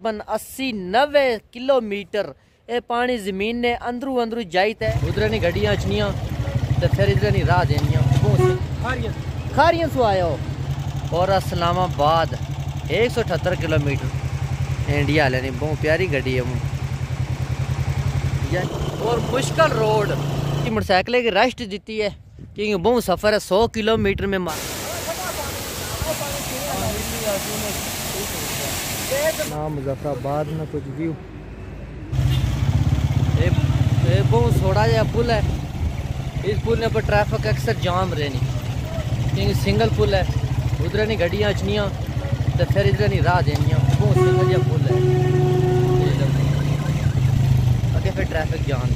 बन अस्सी नब्बे किलोमीटर। ये पानी ज़मीन ने अंदरू अंदरू जाई ते। उधर नहीं गड्डियाँ अचनियाँ ते फिर इधर नहीं राह देनियाँ। खारियाँ। सु आयो। और इस्लामाबाद एक सौ अठहत्तर किलोमीटर। इंडिया वाले नहीं बहुत प्यारी गड्डी है और मुश्किल रोड। मोटरसाइकिल की रेस्ट दी है। क्योंकि बहुत सफ़र है सौ किलोमीटर में मार ना मुजफ्फराबाद में कुछ व्यू। बहुत थोड़ा जहा पुल है। इस पुल ने पर ट्रैफ़िक अक्सर जाम रहनी क्योंकि सिंगल पुल है, उधर नहीं गड्डियाँ अचनियाँ तो फिर इधर नहीं राह देनियाँ बहुत सिंगल जहा पुल है। अगे फिर ट्रैफ़िक जाम।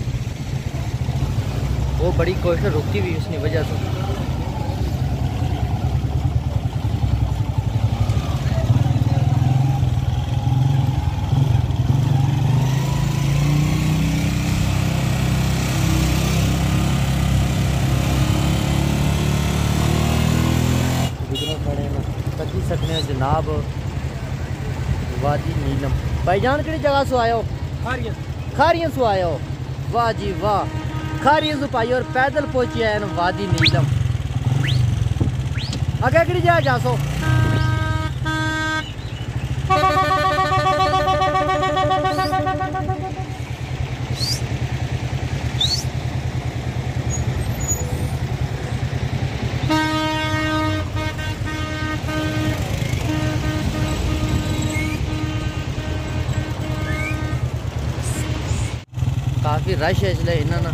वो बड़ी कोशिश रुकी हुई उसकी वजह से। सकने जनाब। वादी नीलम। भाईजान कि जगह सो आयो खारियाँ सो आयो वाह जी वाह। खारियाँ सो पाई और पैदल पहुँची आए वादी नीलम। अगे कि जा जासो? काफ़ी रश है इसलिए इन्होंने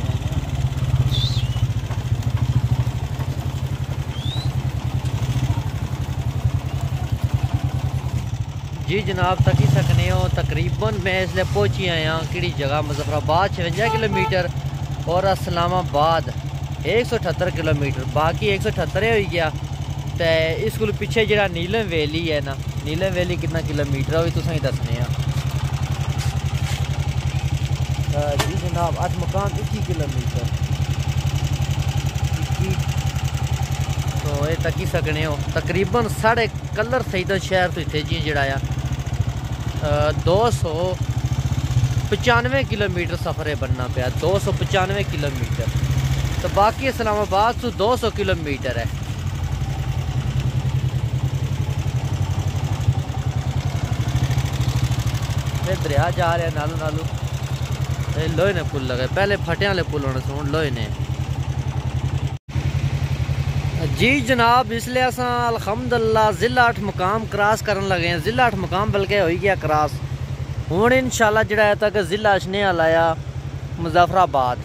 जी जनाब तक सकने हो तकरीबन मैं इसलिए पहुँची आया कि जगह मुजफ्फराबाद छवंजा किलोमीटर और इस्लामाबाद एक सौ अठहत्तर किलोमीटर बाकी एक सौ अठहत्तर हो गया तो इस को पिछे जो नीलम वैली है ना नीलम वैली कितना किलोमीटर वो तुम ही दसने जी जनाब अस मकान इक्की किलोमीटर। तो ये तकी सकने हो। तकरीबन साढ़े कलर सईद शहर तो इतने जी जड़ा दो सौ पचानवे किलोमीटर सफ़र बनना पाया दो सौ पचानवे किलोमीटर। तो बाकी इस्लामाबाद तो दो सौ किलोमीटर है दरिया जा रहा नालू नालू। लोहे ने पुल लगे पहले फटे वाले पुल होने से लोहे ने। जी जनाब, इसलिए अस अलहमदुल्ला जिला अठ मुकाम क्रॉस कर लगे हैं। जिला अठ मुकाम बल्कि हो गया क्रॉस। हूँ इनशाला जड़ा तक जिला अचने आया मुजफ्फराबाद।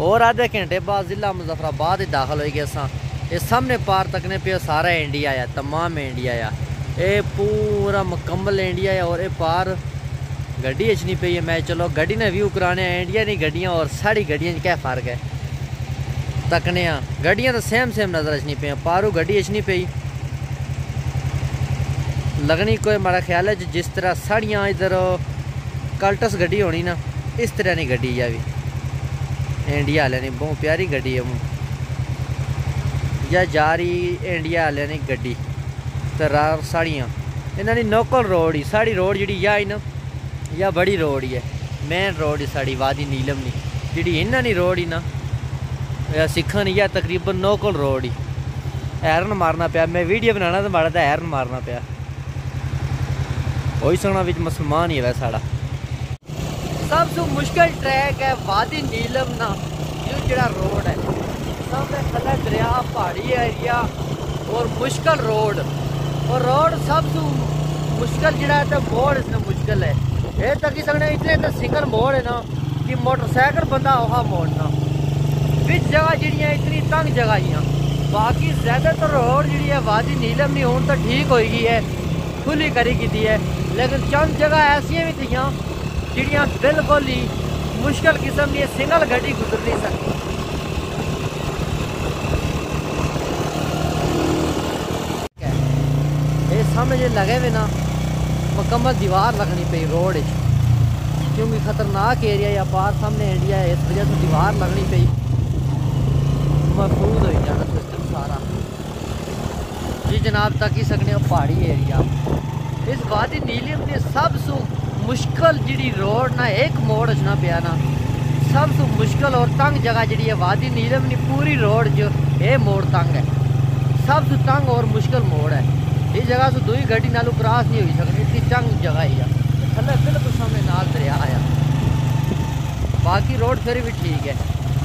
और आधे घंटे बाद जिला मुजफ्फराबाद ही दाखिल हो गया असा। ये सामने पार तकने पे सारा इंडिया है तमाम इंडिया है ये पूरा मुकम्मल इंडिया है और ये पार गड्डी अचनी पी है। मैं चलो गड्डी ने व्यू कराने इंडिया नी गड्डियाँ और साड़ी गड्डियाँ क्या फ़र्क है? तकने गड्डियाँ तो सेम सेम नज़र अचनी पे पारू गड्डी अचनी पी लगनी कोई मारा ख्याल है जिस तरह साड़ियाँ इधर कल्टस गड्डी होनी ना, इस तरह नहीं गड्डी या भी इंडिया वाले ने, बहुत प्यारी गड्डी है या जा रही इंडिया ने गड्डी। तो साड़ियाँ। इन्होंने नोकल रोड ही, साड़ी रोड जी या ना या बड़ी रोड ही है मेन रोड ही साड़ी वादी नीलम नहीं जी इन्ना नहीं रोड ही ना, या सिखन या तकरीबन नोकल रोड ही। हैरन मारना पाया मैं वीडियो बनाना तो माड़ा तो हैरन मारना पाया वही सुना बिच मुसलमान ही है साड़ा सबसे मुश्किल ट्रैक है वादी नीलम ना जरा रोड है। सबसे थले दरिया, पहाड़ी एरिया, और मुश्किल रोड। और रोड सब सबसे मुश्किल जरा है तो मोड़ इसमें मुश्किल है। ये तकी सकने इतने तो सिंगल मोड़ है ना कि मोटरसाइकिल बंदा ओहा मोड़ना बिच जगह जड़ियाँ इतनी तंग जगह ही बाकी ज़्यादातर रोड जी है वादी नीलम नहीं हूँ तो ठीक हो गई है खुली करी की है लेकिन चंद जगह ऐसा भी थी जड़ियाँ बिल्कुल ही मुश्किल किस्म की सिंगल गड्डी गुजर नहीं सकती समझ लगे हुए ना मुकम्मल दीवार लगनी पी रोड क्योंकि ख़तरनाक एरिया या पार सामने इंडिया है इस वजह से दीवार लगनी पी महफूज हो जाना सिस्टम सारा जी जनाब तक ही सकने पहाड़ी एरिया इस वादी नीलियम ने सब सु मुश्किल जी रोड ना एक मोड़ ना पिया ना सब सु मुश्किल और तंग जगह जी वादी नीलम की पूरी रोड जो ये मोड़ तंग है सब सु तंग और मुश्किल मोड़ है इस जगह से दुई गड्डी नालू क्रॉस नहीं हो सकती इतनी तंग जगह ही है थले बिल्कुल सामने नाल दरिया आया बाकी रोड फिर भी ठीक है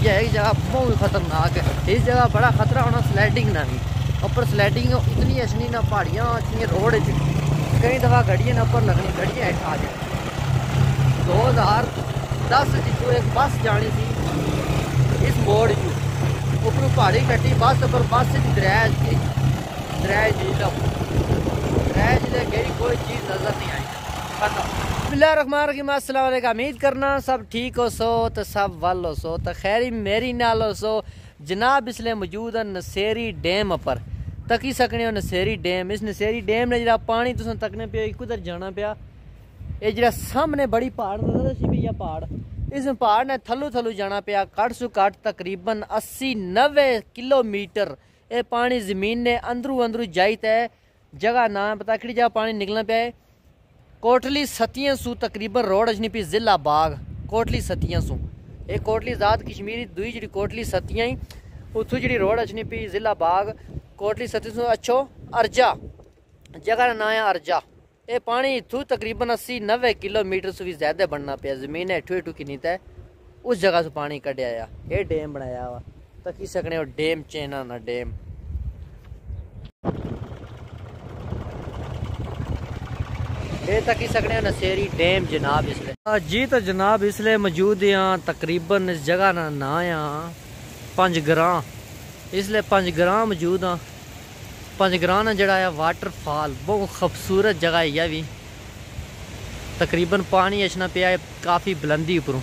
यह एक जगह बहुत खतरनाक है इस जगह बड़ा खतरा होना स्लाइडिंग ना भी ऊपर स्लाइडिंग इतनी अच्छी ना पहाड़ियाँ अच्छी रोड कई दफ़ा गड्डियाँ ना ऊपर लगनी गड्डियाँ हेठ आ जाए दो हज़ार दस जो एक बस जानी थी इस मोड़ उपर पहाड़ी कट्टी बस पर बस दरैज उम्मीद करना सब ठीक हो सो तो सब वल हो सो तो खैरी मेरी नाल हो सो। जनाब, इसलिए मौजूद है नसेरी डैम पर। तकी सकने हो नसेरी डैम। इस नसेरी डैम ने जरा पानी तुम तकने पे कुधर जाना पाया। ये जरा सामने बड़ी पहाड़ भैया पहाड़। इस पहाड़ ने थलू थलू जाना पाया कट सु कट तकरीबन अस्सी नब्बे किलोमीटर ये पानी ज़मीन ने अंदरू अंदरू जाई तय जगह ना पता कि जगह पानी निकलना पाया कोटली सतियाँ सू तकरीबन रोड अजनी पी जिला बाग कोटली सतियाँ सू एक कोटली जात कश्मीरी दुई जी कोटली सतियाँ ही उतू जी रोड पी जिला बाग कोटली सती अच्छो अर्जा जगह का नाम है अर्जा ये पानी इतू तकरीबन अस्सी नब्बे किलोमीटर से भी ज़्यादा बनना पे ज़मीन हेठू हेठू किन्नी तय उस जगह से पानी कढ़िया ये डेम बनाया वा तकी सकने हो डेम चेना ना डेम ये तकी सकने नसेरी डेम जनाब इसलिए जी तो जनाब इसलिए मौजूद यहाँ तकरीबन इस जगह ना ना यहाँ पंज ग्रां इसलिए पंज ग्रां मौजूद हाँ पंजगरान जड़ा है वाटरफॉल बहुत खूबसूरत जगह है यह भी तकरीबन पानी अचना पे है काफ़ी बुलंदी उपरों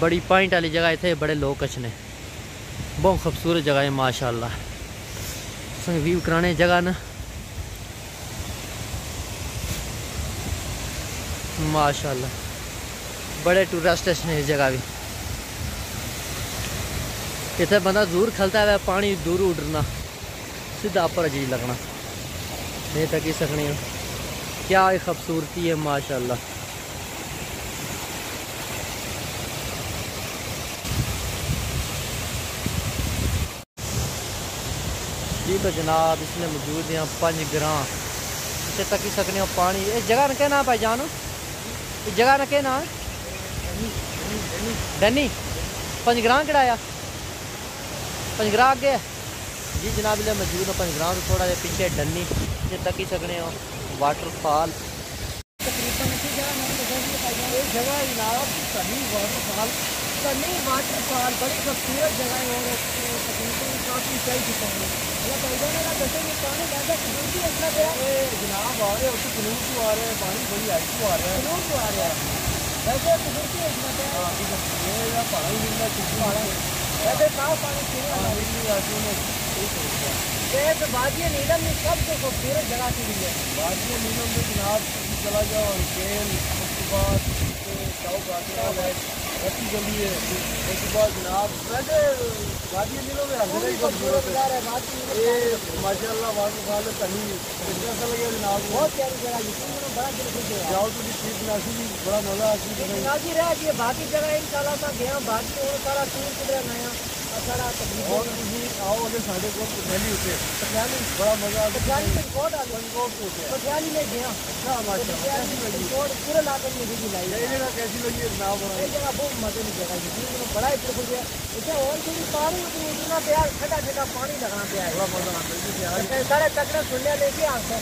बड़ी पॉइंट वाली जगह इतने बड़े लोग अचने बहुत खूबसूरत जगह है, माशाल्लाह। व्यू कराने जगह न। माशाल्लाह। बड़े टूरिस्ट अचने इस जगह भी। इतने बंदा दूर खलता है पानी दूर उड़ना। सीधा पर जी लगना। नहीं तक ही सकनी क्या खूबसूरती है, माशाल्लाह। जी तो जनाब इसमें मौजूद हैं पंज ग्रां इसे तक सकने पानी इस जगह ने क्या नाम भाई जानो इस जगह न क्या नाम डनी पंज ग्रां कढ़ाया पंज ग्रां अगे जी जनाब ले मौजूद हो पंजग्राम तो थोड़ा जहा पीछे डनी जे तक सकने वाटरफॉल जगह जनाब सनी वाटरफॉल सनी वाटरफॉल बड़ी खूबसूरत जगह है और काफ़ी सही चुका है पानी जनाब आ रहे हो तो क्यों आ रहे हैं पानी बड़ी हाई क्यों आ रहा है खनूर क्यों आ रहा है वैसे खनूर क्यों इतना गया ये पहाड़ी मिलना कितना आ रहा है वैसे साफ़ पानी क्यों एक वादिय नीलम में सबसे खूबसूरत जगह की है वादिय नीलम में जनाब चला जाओ केल उसके बाद चौक जल्दी है। उसके बाद जनाब वादिय नीलम में है ये माशाल्लाह वाटर फॉल तनी कितना सा लगे जनाब बहुत प्यारी जगह है बड़ा दिल खुश है। जाओ तो ठीक नासी भी बड़ा मज़ा आती है। नासी रहा कि बाकी जगह इंशाल्लाह मैं गया बाकी और सारा टूर किधर नया? और ਤੁਸੀਂ आओगे साढ़े को पहली उठे। पटियाली बड़ा मज़ा पटियाली में कोट आ गया पटियाली में गया। अच्छा माशाल्लाह कोट पूरे इलाके में भी लाई ये जगह कैसी लगी? नाम बड़ा ये जगह बहुत मज़े की जगह है। बड़ा ही बिल्कुल गया इसे और थोड़ी पानी उतना प्यार ठंडा ठंडा पानी लगना पे बड़ा मज़ा आता है। सारे तकड़े सुनने लेके आते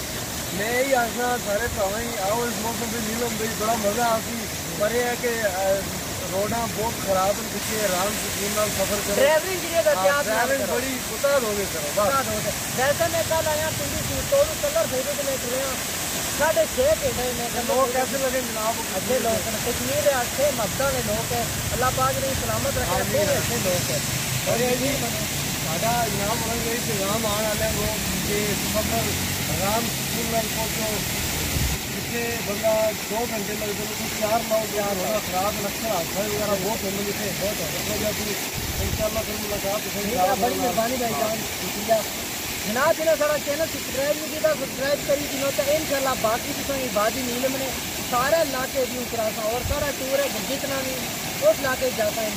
मैं यही आखना सारे भाई आओ इस मौसम में नीलम भाई बड़ा मज़ा आती। पर यह है कि रोडा बहुत खराब है पिछले आराम से तीन नाल सफ़र करो। ड्राइवरिंग के लिए क्या ड्राइविंग बड़ी उतार हो गई करो बस। जैसे मैं कल आया पिंडी से तो कलर भेजे तो मैं चले साढ़े छः घंटे में लोग कैसे लगे जनाब? अच्छे लोग हैं कश्मीर है अच्छे मब्दा ने लोग है। अल्लाह पाक ने सलामत रखे बहुत अच्छे लोग है। और ये जी साडा इनाम होने इनाम आने वाले लोग सफ़र आराम सुकून पहुंचो के बंदा दो घंटे लग जाए तो चार लोग यार बड़ा खराब लक्षण हादसा वगैरह बहुत फैमिली से बहुत है। इन शाला फिर मुलाकात बड़ी मेहरबानी भाई जान, शुक्रिया। जनाब, जिन्हें सारा चैनल सब्सक्राइब नहीं किया सब्सक्राइब करी जिन्होंने तो इन शाला बाकी किसान बाजी नहीं मैंने सारे इलाके व्यू करा और सारा टूर है, जितना भी, उस इलाके जाता है इन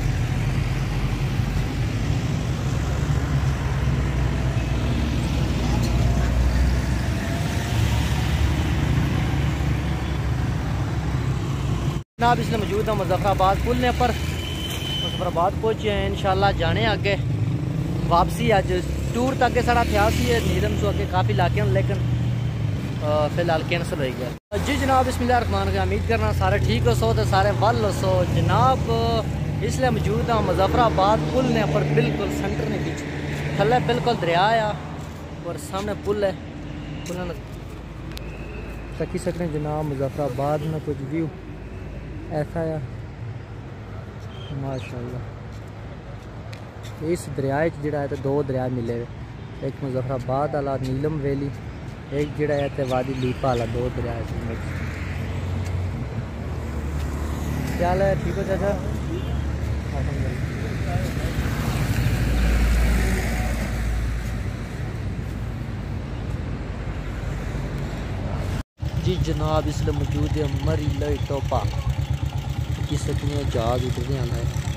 जनाब इसलिए मौजूद है मुजफ्फराबाद पुल ने पर मुजफ्फराबाद पहुँचे हैं इन जाने अगे वापसी अज टूर तक साढ़ा अभ्यास ही है नीलम सो अगे काफ़ी इलाके हैं, लेकिन फ़िलहाल कैंसल हो। गया जी जनाब इसमिल्ला रखमान का उम्मीद करना सारे ठीक हो सो तो सारे वल हो सो। जनाब, इसलिए मौजूद हाँ मुजफ्फराबाद पुल ने पर बिल्कुल सेंटर ने पीछे थले बिल्कुल दरिया आ और सामने पुल है। पुल तकी सकते जनाब मुजफ्फराबाद में कुछ व्यू ऐसा है। माशाल्लाह। इस दरिया जड़ा है तो दो दरिया मिले हुए एक मुजफ्फराबाद वाला नीलम वैली, एक जड़ा है वादी लीपा वाला दो दरिया क्या हाल है? ठीक हो चाचा? जी जनाब इसलिए मौजूद है मरी लई टोपा। की में जहाज़ उतरने आना है।